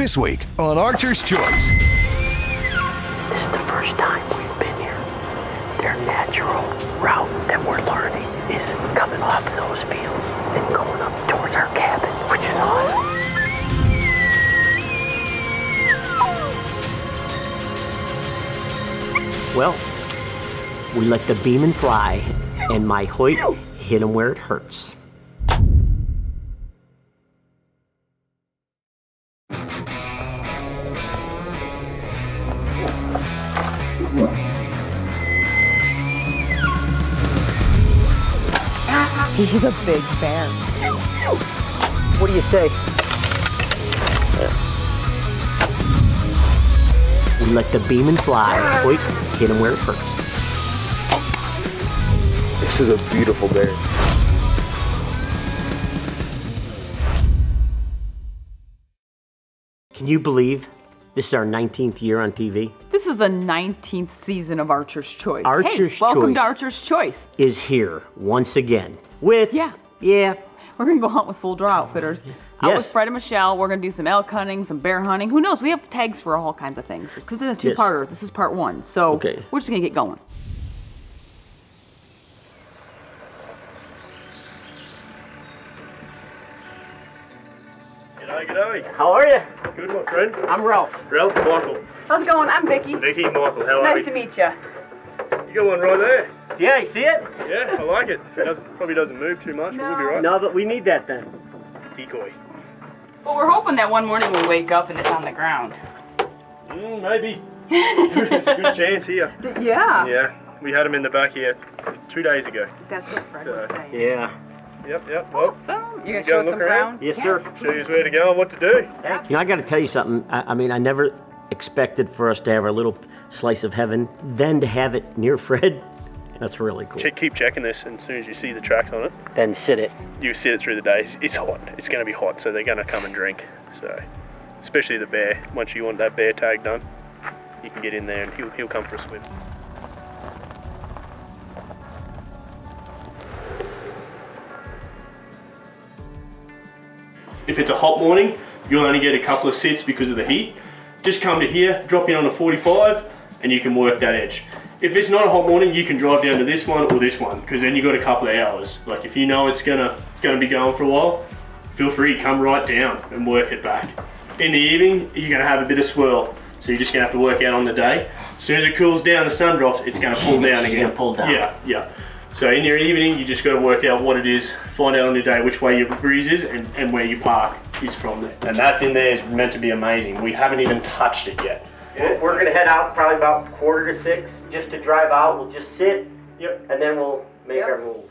This week on Archer's Choice. This is the first time we've been here. Their natural route that we're learning is coming off those fields and going up towards our cabin, which is awesome. Well, we let the Beman fly, and my Hoyt hit him where it hurts. He's a big bear. What do you say? We let the Beman fly, Hoyt hit him where it hurts. This is a beautiful bear. Can you believe this is our 19th year on TV? This is the 19th season of Archer's Choice. Archer's hey, welcome Choice. to Archer's Choice. Is here once again with Yeah. yeah We're gonna go hunt with Full Draw Outfitters. Out with Yes. Fred and Michelle. We're gonna do some elk hunting, some bear hunting. Who knows? We have tags for all kinds of things. Because it's a two-parter. This is part one. So Okay. we're just gonna get going. G'day, g'day. How are you? Good, my friend. I'm Ralph. Ralph, Michael. How's it going? I'm Vicki. Vicki, Michael, how are Nice to meet you. You got one right there. Yeah, you see it? Yeah, I like it. It doesn't, probably doesn't move too much, but we'll be right. No, but we need that then. Decoy. Well, we're hoping that one morning we wake up and it's on the ground. Mm, maybe. There's a good chance here. Yeah. Yeah, we had him in the back here two days ago. That's what Fred So- was saying. Yeah. Yep, yep. Well, Awesome. You gonna show gonna us look some around? ground? Yes, sir. show you where to go and what to do. You know, I got to tell you something. I, I mean, I never expected for us to have our little slice of heaven, then to have it near Fred. That's really cool. Check, keep checking this, and as soon as you see the tracks on it, Then sit it. you sit it through the day. It's- It's hot. It's going to be hot, so they're going to come and drink. So, especially the bear. Once you want that bear tag done, you can get in there and he'll, he'll come for a swim. If it's a hot morning, you'll only get a couple of sits because of the heat. Just come to here, drop in on a 45, and you can work that edge. If it's not a hot morning, you can drive down to this one or this one, because then you've got a couple of hours. Like if you know it's gonna gonna be going for a while, feel free, to come right down and work it back. In the evening, you're gonna have a bit of swirl, so you're just gonna have to work out on the day. As soon as it cools down, the sun drops, it's gonna pull down again. gonna pull down. Yeah, yeah. So in your evening, you just got to work out what it is, find out on your day which way your breeze is and, and where you park is from there. And that's in there is meant to be amazing. We haven't even touched it yet. We're gonna head out probably about quarter to six, just to drive out. We'll just sit, Yep. and then we'll make our move.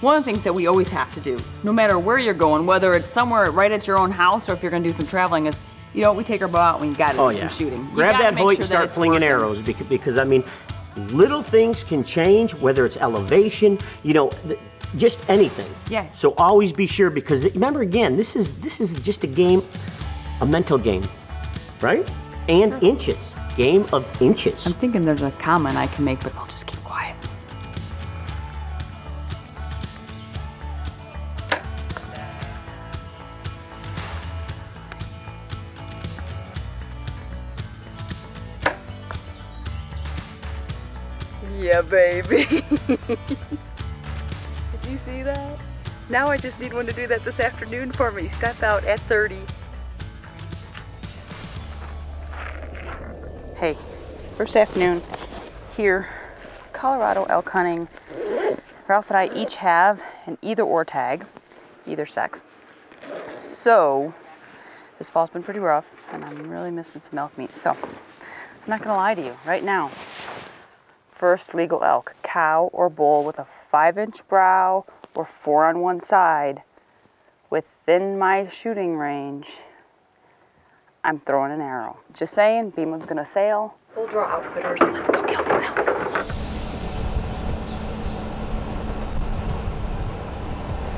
One of the things that we always have to do, no matter where you're going, whether it's somewhere right at your own house or if you're gonna do some traveling, is you know we take our bow out when you got to Oh do yeah. some shooting. You Grab that make Hoyt sure and start flinging working. arrows because, because I mean, little things can change, whether it's elevation, you know, th- just anything. Yeah. So always be sure because remember again, this is this is just a game, a mental game, right? And inches, game of inches. I'm thinking there's a comment I can make, but I'll just keep quiet. Yeah, baby. Did you see that? Now I just need one to do that this afternoon for me. Step out at 30. Hey, first afternoon here, Colorado elk hunting. Ralph and I each have an either or tag, either sex. So, this fall's been pretty rough and I'm really missing some elk meat. So, I'm not gonna lie to you, right now, first legal elk, cow or bull with a five inch brow or four on one side within my shooting range, I'm throwing an arrow. Just saying, Beman's gonna sail. We'll draw outfitters, let's go kill some elk.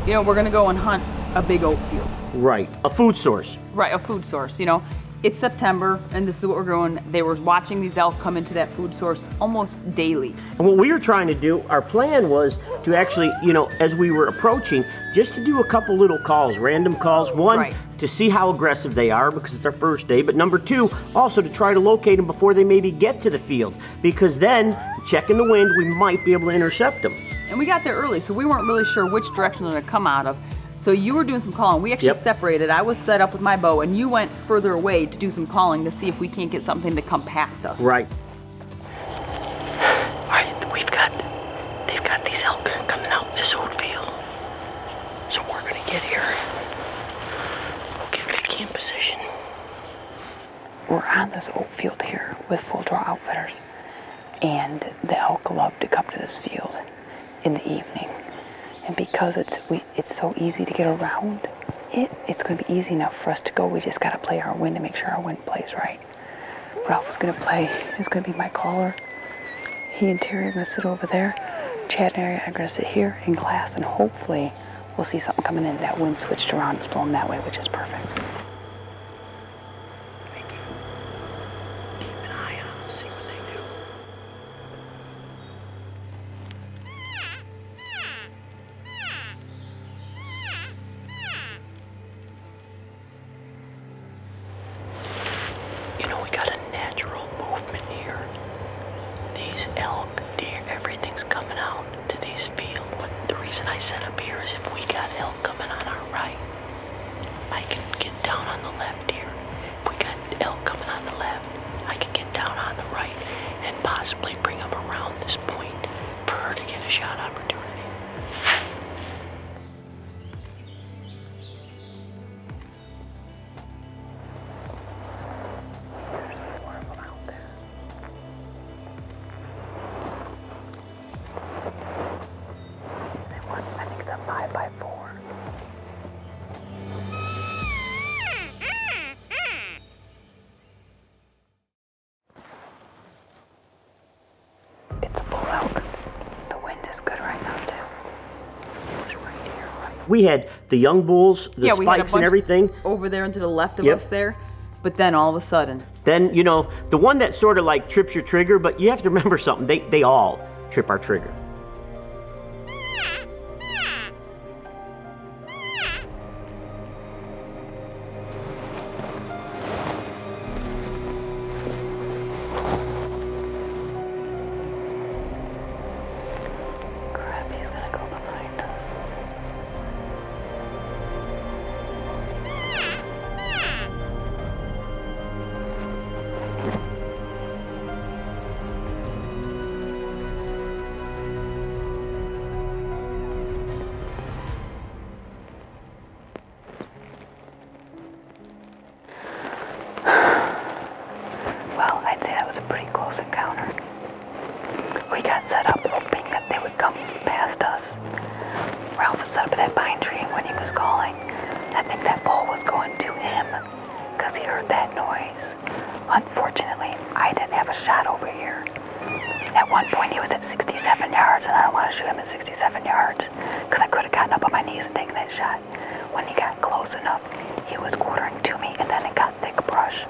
You know, we're gonna go and hunt a big oat field. Right, a food source. Right, a food source, you know. It's September, and this is what we're doing. They were watching these elk come into that food source almost daily. And what we were trying to do, our plan was to actually, you know, as we were approaching, just to do a couple little calls, random calls. One, Right. to see how aggressive they are because it's our first day. But number two, also to try to locate them before they maybe get to the fields. Because then, checking the wind, we might be able to intercept them. And we got there early, so we weren't really sure which direction they're gonna come out of. So you were doing some calling. We actually Yep. separated. I was set up with my bow, and you went further away to do some calling to see if we can't get something to come past us. Right. All right, we've got, they've got these elk coming out in this old field. So we're gonna get here. We'll get Vicki in position. We're on this oat field here with full draw outfitters. And the elk love to come to this field in the evening. And because it's we, it's so easy to get around it, it's going to be easy enough for us to go. We just got to play our wind to make sure our wind plays right. Ralph is going to play, is going to be my caller. He and Terry are going to sit over there. Chad and Ari are going to sit here in glass, and hopefully we'll see something coming in. That wind switched around, it's blowing that way, which is perfect. We had the young bulls, the yeah, we had a spikes and everything. over there and to the left of Yep. us there. But then all of a sudden, Then, you know, the one that sort of like trips your trigger, but you have to remember something. They, they all trip our trigger. 67 yards because I could have gotten up on my knees and taken that shot. When he got close enough, he was quartering to me, and then it got thick brush.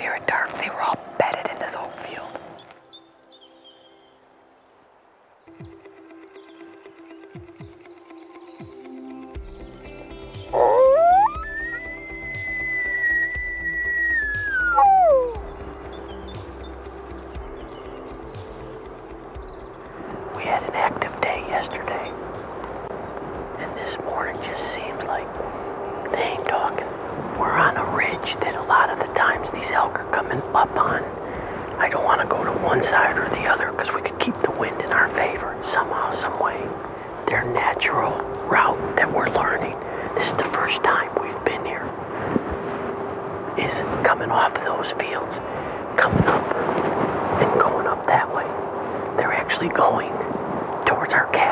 When we got here at dark, they were all one side or the other because we could keep the wind in our favor somehow, some way. Their natural route that we're learning. This is the first time we've been here. Is coming off of those fields, coming up and going up that way. They're actually going towards our cabin,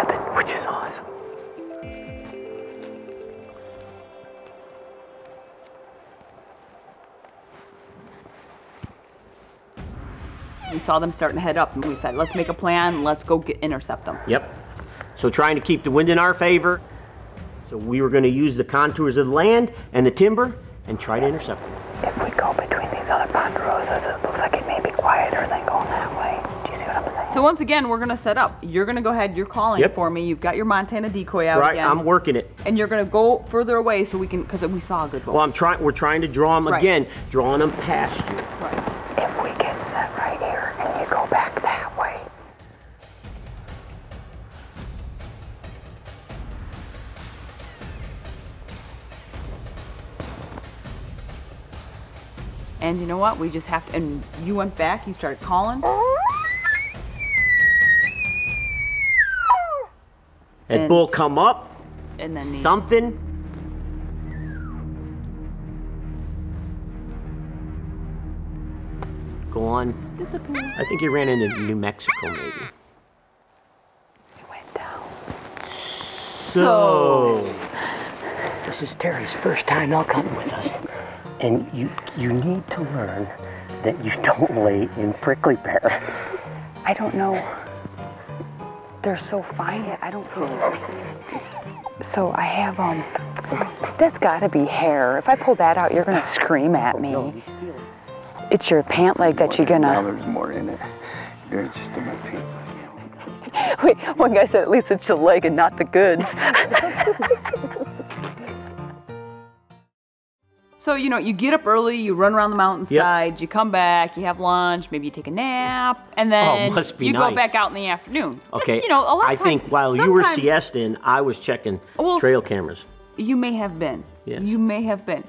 We saw them starting to head up, and we said, let's make a plan. Let's go get intercept them. Yep. So trying to keep the wind in our favor. So we were going to use the contours of the land and the timber and try to intercept them. If we go between these other ponderosas, it looks like it may be quieter than going that way. Do you see what I'm saying? So once again, we're gonna set up. You're gonna go ahead. You're calling Yep. for me. You've got your Montana decoy out Right, again, I'm working it. and you're gonna go further away so we can, because we saw a good one. Well, I'm trying. We're trying to draw them Right. again, drawing them past you. Right. And you know what? We just have to. And you went back. You started calling. That And- bull come up, And then the, something. Go on. disappeared. I think he ran into New Mexico, maybe. it went down. So, This is Terry's first time elk hunting with us. And you you need to learn that you don't lay in prickly pear. I don't know. They're so fine. I don't. So I have um. That's got to be hair. If I pull that out, you're gonna scream at me. It's your pant leg that you're gonna. Now there's more in it. There's just in my pants. Wait, one guy said at least it's your leg and not the goods. So you know, you get up early, you run around the mountainside, you come back, you have lunch, maybe you take a nap, and oh, then Oh, must be you go back out in the afternoon. okay. That's, you know, a lot I of times, think while you were siestaing, I was checking Well, trail cameras. You may have been. Yes. You may have been.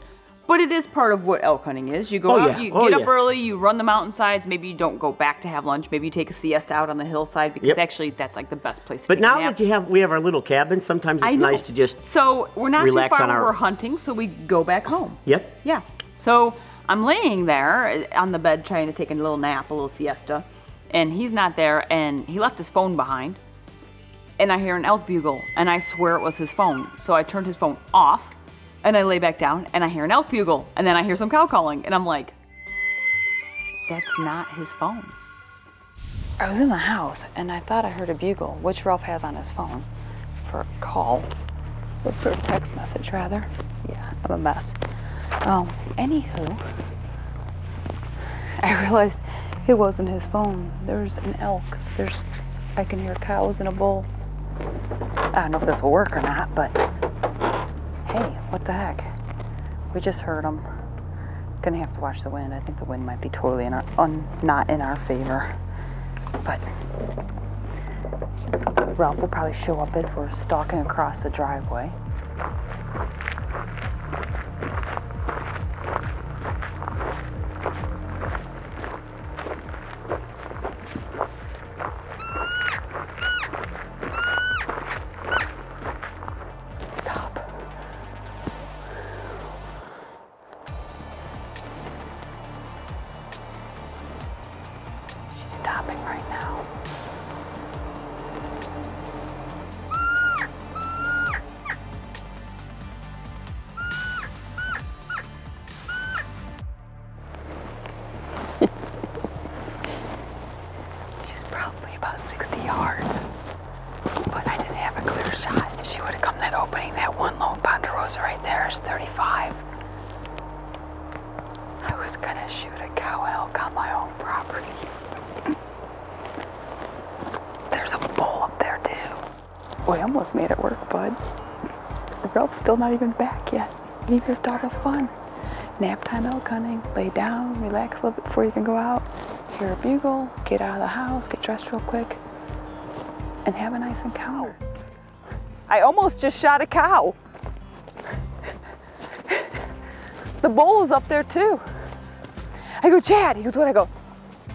But it is part of what elk hunting is. You go Oh, out, yeah. you Oh, get up yeah. early, you run the mountainsides. Maybe you don't go back to have lunch. Maybe you take a siesta out on the hillside because Yep. actually that's like the best place to But now that you have, we have our little cabin. Sometimes it's nice to just. So we're not relax too far on our- we're hunting, so we go back home. Yep. Yeah. So I'm laying there on the bed trying to take a little nap, a little siesta, and he's not there, and he left his phone behind. And I hear an elk bugle, and I swear it was his phone. So I turned his phone off, and I lay back down, and I hear an elk bugle, and then I hear some cow calling, and I'm like, that's not his phone. I was in the house and I thought I heard a bugle, which Ralph has on his phone, for a call, or for a text message rather. Yeah, I'm a mess. Um, anywho, I realized it wasn't his phone. There's an elk. There's, I can hear cows and a bull. I don't know if this will work or not, but hey, what the heck? We just heard them. Gonna have to watch the wind. I think the wind might be totally in our, un, not in our favor. But Ralph will probably show up as we're stalking across the driveway. She's stopping right now. There's a bull up there too. We almost made it work, bud. Ralph's still not even back yet. You need to start a fun. Nap time elk hunting. Lay down, relax a little bit before you can go out. Hear a bugle, get out of the house, get dressed real quick, and have a nice encounter. I almost just shot a cow. the bull is up there too. I go, Chad. He goes, what? I go,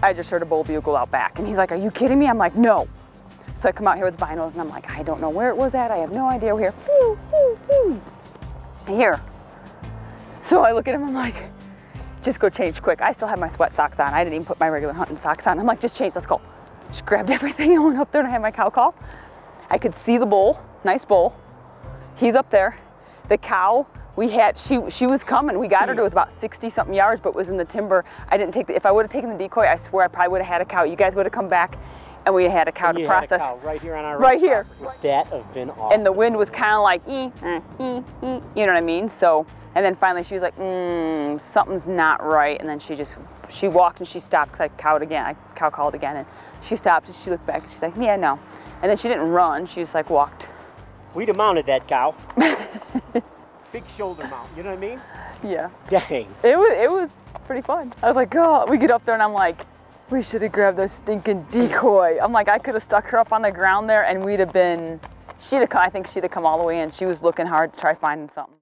I just heard a bull bugle out back. And he's like, Are you kidding me? I'm like, No. So I come out here with vinyls and I'm like, I don't know where it was at. I have no idea. We're here. So I look at him, I'm like, just go change quick. I still have my sweat socks on. I didn't even put my regular hunting socks on. I'm like, just change, let's go. Just grabbed everything. and went up there and I had my cow call. I could see the bull, nice bull. He's up there. The cow, we had, she she was coming. We got her to hmm. about 60 something yards, but was in the timber. I didn't take the, if I would have taken the decoy, I swear I probably would have had a cow. You guys would have come back and we had a cow to You had a process. cow right here on our Right here. That have been awesome. And the wind was kind of like, eh, ee, ee, you know what I mean? So, and then finally she was like, mm, something's not right. And then she just, she walked and she stopped because I cowed again. I cow called again and she stopped and she looked back and she's like, yeah, no. And then she didn't run. She just like walked. We'd have mounted that cow. Big shoulder mount, you know what I mean? Yeah. Dang. It was, it was pretty fun. I was like, God, we get up there and I'm like, we should have grabbed the stinking decoy. I'm like, I could have stuck her up on the ground there and we'd have been, she'd have I think she'd have come all the way in. She was looking hard to try finding something.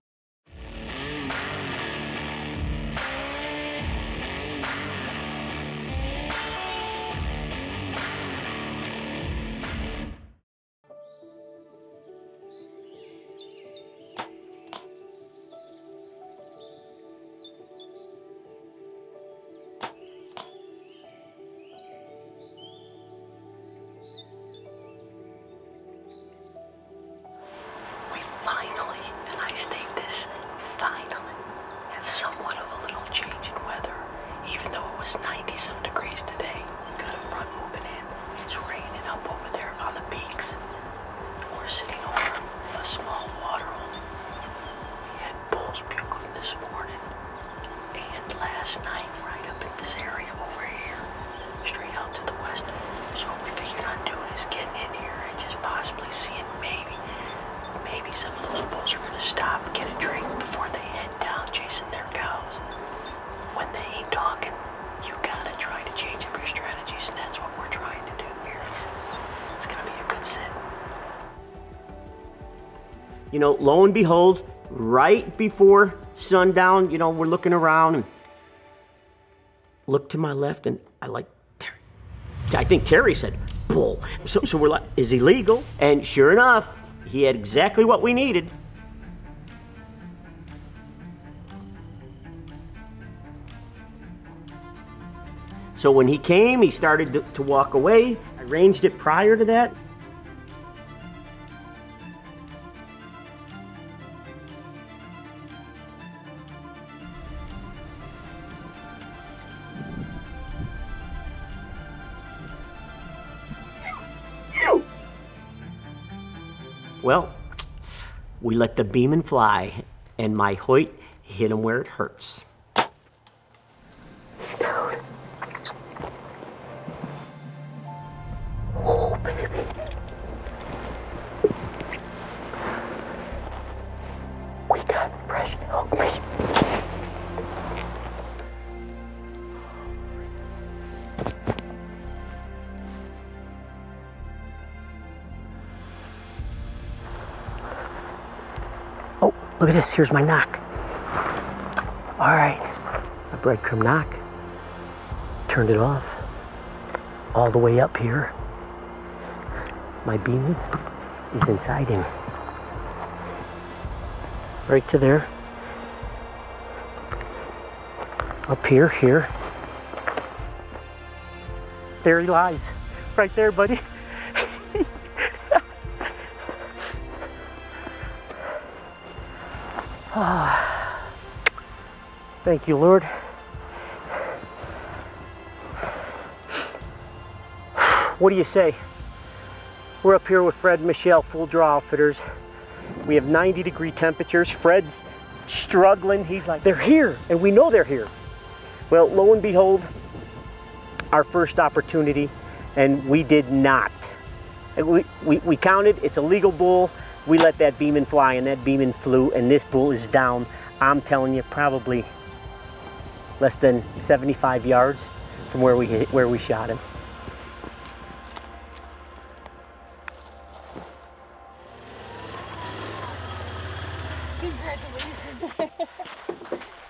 You know, lo and behold, right before sundown, you know, we're looking around and look to my left and I like Terry. I think Terry said bull. So, so we're like, is he legal? And sure enough, he had exactly what we needed. So when he came, he started to, to walk away. I ranged it prior to that. Well, we let the beam fly, and my Hoyt hit him where it hurts. Oh, baby. We got fresh elk meat. Look at this. Here's my nock. All right. A breadcrumb nock. Turned it off. All the way up here. My beam is inside him. Right to there. Up here, here. There he lies. Right there, buddy. Thank you, Lord. What do you say? We're up here with Fred and Michelle, full draw outfitters. We have 90 degree temperatures. Fred's struggling. He's like, they're here, and we know they're here. Well, lo and behold, our first opportunity, and we did not. We, we, we counted, it's a legal bull. We let that Beman fly, and that Beman flew, and this bull is down. I'm telling you, probably less than 75 yards from where we hit, where we shot him.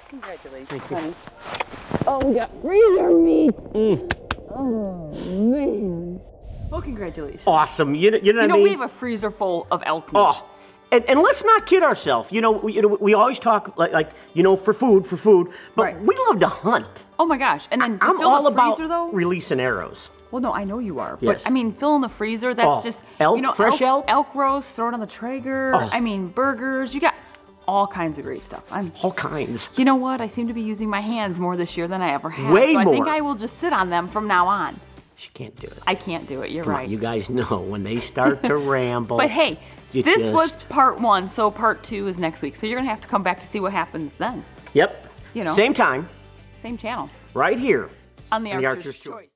Congratulations, Thank you. honey. Oh, we got freezer meat. Mm. Oh. Well, congratulations. Awesome. You, know- you know what you know, I mean? we have a freezer full of elk meat. Oh, and, and let's not kid ourselves. You know, we, you know, we always talk like, like you know, for food, for food, but Right. we love to hunt. Oh my gosh! And then I'm fill all the about freezer though. releasing arrows. Well, no, I know you are, Yes. but I mean, fill in the freezer. That's Oh, just elk? you know, Fresh elk? elk roast. Throw it on the Traeger. Oh. I mean, burgers. You got all kinds of great stuff. I'm. All kinds. You know what? I seem to be using my hands more this year than I ever have. Way so I think. I will just sit on them from now on. She can't do it. I can't do it. You're Come right. on, you guys know when they start to ramble. but hey, this was part one, so part two is next week. So you're gonna have to come back to see what happens then. Yep. you know. Same time, Same channel right here. on the On the Archer's, Archer's Choice. Choice.